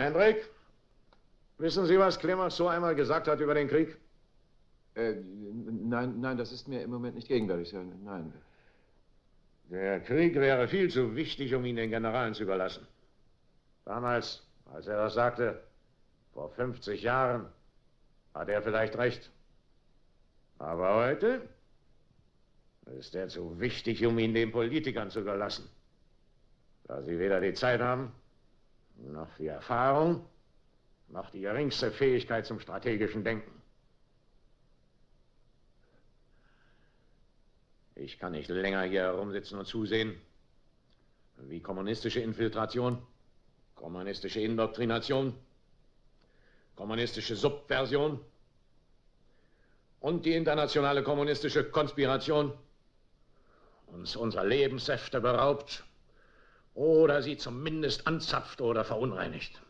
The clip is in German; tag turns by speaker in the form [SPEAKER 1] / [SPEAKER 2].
[SPEAKER 1] Mendrik, wissen Sie, was Clemenceau einmal gesagt hat über den Krieg?
[SPEAKER 2] Äh, nein, nein, das ist mir im Moment nicht gegenwärtig. Nein.
[SPEAKER 1] Der Krieg wäre viel zu wichtig, um ihn den Generalen zu überlassen. Damals, als er das sagte, vor 50 Jahren, hat er vielleicht recht. Aber heute ist er zu wichtig, um ihn den Politikern zu überlassen. Da sie weder die Zeit haben, noch die Erfahrung, noch die geringste Fähigkeit zum strategischen Denken. Ich kann nicht länger hier herumsitzen und zusehen, wie kommunistische Infiltration, kommunistische Indoktrination, kommunistische Subversion und die internationale kommunistische Konspiration uns unserer Lebenssäfte beraubt oder sie zumindest anzapft oder verunreinigt.